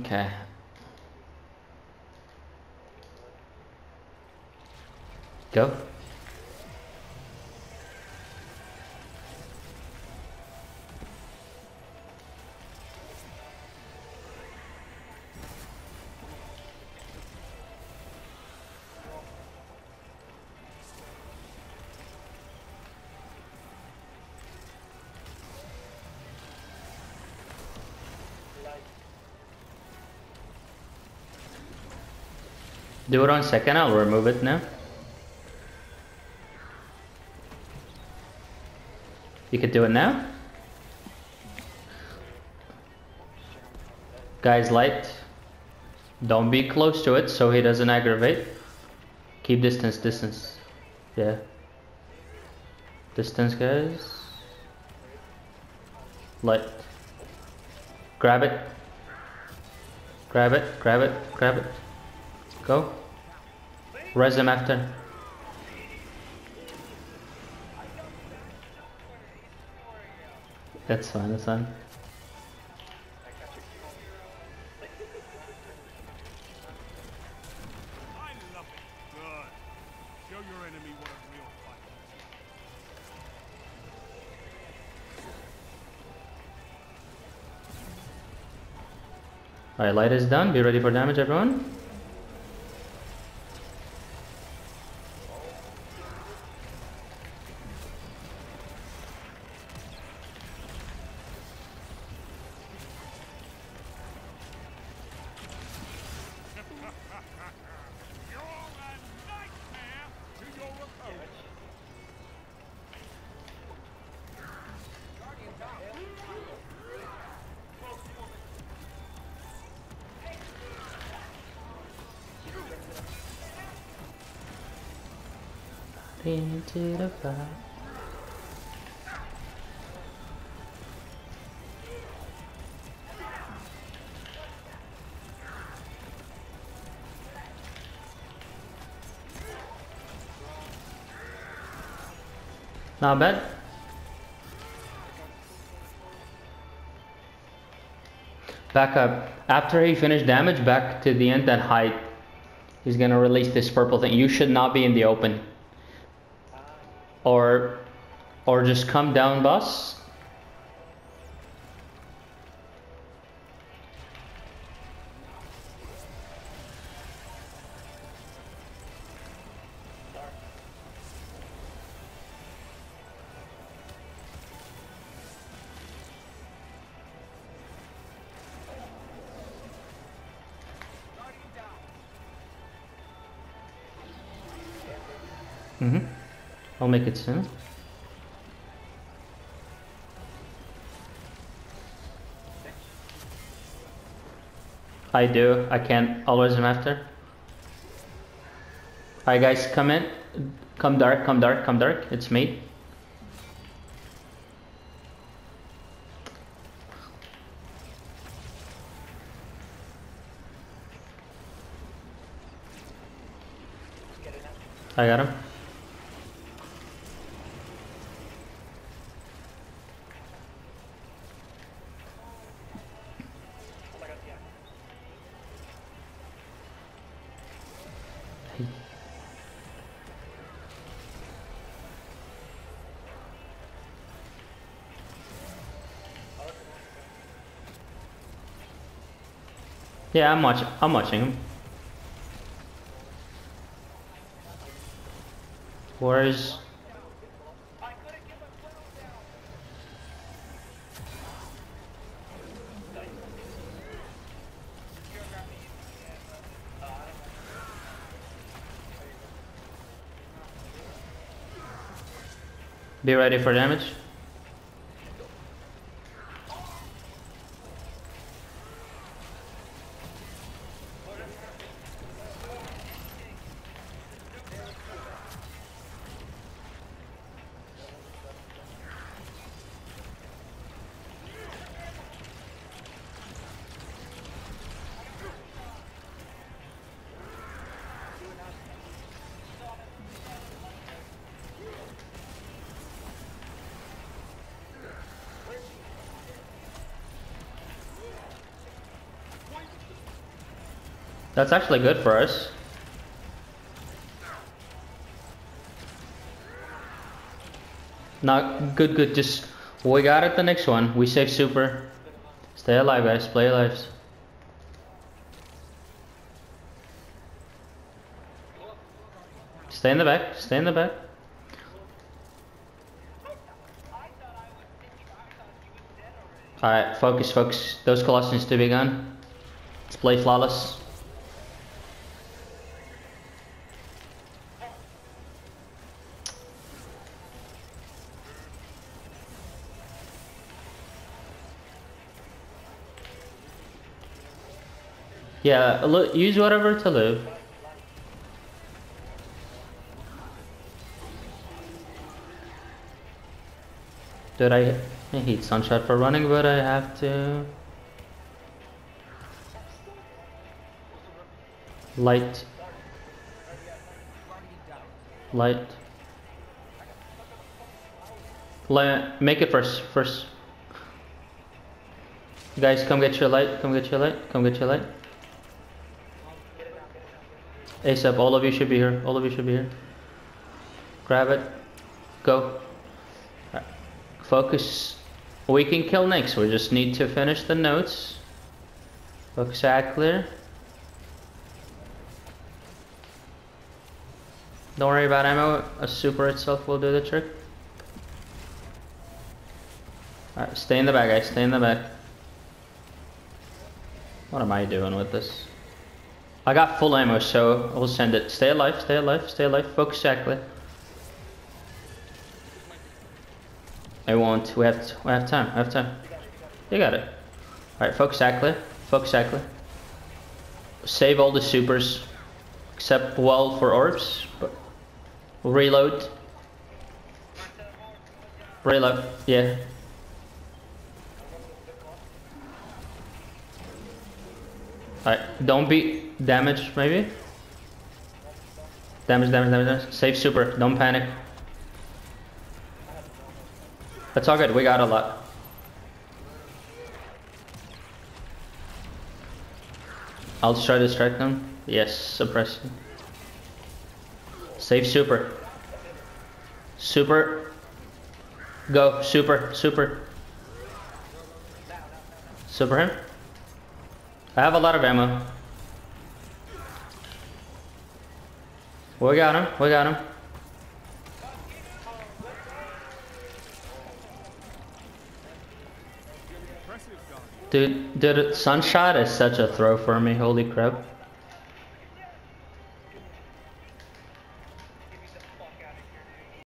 Okay. Go. Do it on second, I'll remove it now. You could do it now? Guys, light. Don't be close to it so he doesn't aggravate. Keep distance, distance. Yeah. Distance, guys. Light. Grab it. Grab it, grab it, grab it. Go. Res him after. That's fine, that's fine. Alright, light is done. Be ready for damage, everyone. Into the fire. Not bad. Back up. After he finished damage, back to the end and hide. He's gonna release this purple thing. You should not be in the open. Or or just come down bus? Mm-hmm. I'll make it soon. I do. I can't always am after. Alright guys, come in. Come dark, come dark, come dark. It's me. I got him. Yeah, I'm watching. I'm watching him. Where's? Be ready for damage. That's actually good for us. Not good, good. Just we got it. The next one, we save super. Stay alive, guys. Play lives. Stay in the back. Stay in the back. Alright, focus, focus. Those Colossians to be gone. Let's play flawless. Yeah, use whatever to live. Did I, I hate sunshot for running, but I have to. Light. Light. Light. Make it first. First. Guys, come get your light. Come get your light. Come get your light. ASAP, all of you should be here. All of you should be here. Grab it. Go. Focus. We can kill next. We just need to finish the notes. Focus at clear. Don't worry about ammo. A super itself will do the trick. Alright, stay in the back, guys. Stay in the back. What am I doing with this? I got full ammo, so I'll send it. Stay alive, stay alive, stay alive. Focus exactly. I won't. We have we have time. We have time. You got it. All right, focus exactly. Focus exactly. Save all the supers, except well for orbs. But reload. Reload. Yeah. Alright, don't be damaged maybe. Damage, damage, damage, damage. Save super, don't panic. That's all good, we got a lot. I'll try to distract them. Yes, suppressing. Save super. Super. Go, super, super. Super him. I have a lot of ammo. We got him. We got him. Dude, dude, Sunshot is such a throw for me. Holy crap.